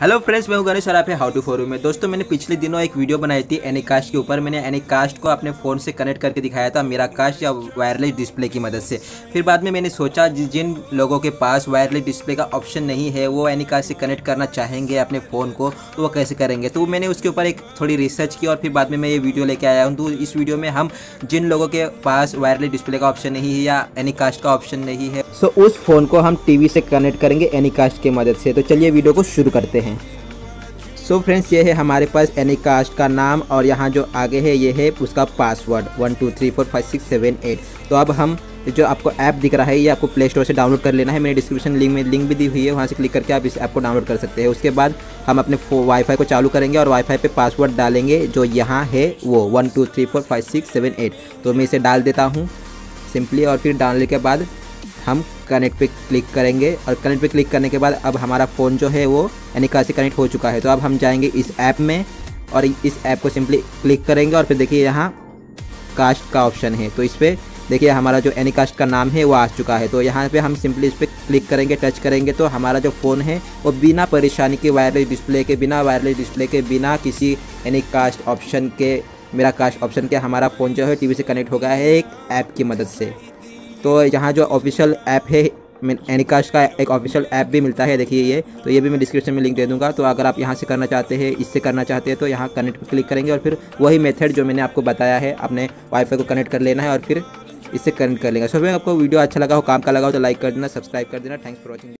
Hello friends मैं हूँ गणेश आप हाउ टू फोरू में। दोस्तों, मैंने पिछले दिनों एक वीडियो बनाई थी एनी कास्ट के ऊपर। मैंने एनी कास्ट को अपने फ़ोन से कनेक्ट करके दिखाया था मेरा कास्ट या वायरलेस डिस्प्ले की मदद से। फिर बाद में मैंने सोचा जिन लोगों के पास वायरलेस डिस्प्ले का ऑप्शन नहीं है, वो एनी कास्ट से कनेक्ट करना चाहेंगे अपने फ़ोन को तो वो कैसे करेंगे? तो मैंने उसके ऊपर एक थोड़ी रिसर्च की और फिर बाद में मैं ये वीडियो लेके आया हूँ। तो इस वीडियो में हम जिन लोगों के पास वायरलेस डिस्प्ले का ऑप्शन नहीं है या एनी कास्ट का ऑप्शन नहीं है सो उस फ़ोन को हम टीवी से कनेक्ट करेंगे एनी कास्ट की मदद से। तो चलिए वीडियो को शुरू करते हैं। सो so फ्रेंड्स ये है हमारे पास एनी कास्ट का नाम और यहाँ जो आगे है, ये है उसका password one two three four five six seven eight तो अब हम जो आपको ऐप दिख रहा है, ये आपको प्ले स्टोर से डाउनलोड कर लेना है। मेरे डिस्क्रिप्शन लिंक में लिंक भी दी हुई है, वहाँ से क्लिक करके आप इस ऐप को डाउनलोड कर सकते हैं। उसके बाद हम अपने वाईफाई को चालू करेंगे और वाईफाई पे पासवर्ड डालेंगे, जो यहाँ है वो। One two three four five six seven eight तो मैं इसे डाल देता हूँ सिंपली और फिर डालने के बाद हम कनेक्ट पे क्लिक करेंगे और कनेक्ट पे क्लिक करने के बाद अब हमारा फ़ोन जो है वो यानी से कनेक्ट हो चुका है। तो अब हम जाएँगे इस ऐप में और इस ऐप को सिंपली क्लिक करेंगे और फिर देखिए यहाँ कास्ट का ऑप्शन है। तो इस पर देखिए हमारा जो एनी कास्ट का नाम है वो आ चुका है। तो यहाँ पे हम सिंपली इस पर क्लिक करेंगे टच करेंगे तो हमारा जो फ़ोन है वो बिना परेशानी के वायरलेस डिस्प्ले के, बिना वायरलेस डिस्प्ले के, बिना किसी एनी कास्ट ऑप्शन के, मेरा कास्ट ऑप्शन के हमारा फ़ोन जो है टीवी से कनेक्ट हो गया है एक ऐप की मदद से। तो यहाँ जो ऑफिशियल ऐप है एनिकास्ट का एक ऑफिशियल ऐप भी मिलता है देखिए ये। तो ये भी मैं डिस्क्रिप्शन में लिंक दे दूँगा। तो अगर आप यहाँ से करना चाहते हैं इससे करना चाहते हैं तो यहाँ कनेक्ट क्लिक करेंगे और फिर वही मेथड जो मैंने आपको बताया है अपने वाईफाई को कनेक्ट कर लेना है और फिर इससे कनेक्ट कर लेंगे। सो so, आपको वीडियो अच्छा लगा हो काम का लगा हो तो लाइक कर देना सब्सक्राइब कर देना। Thanks for watching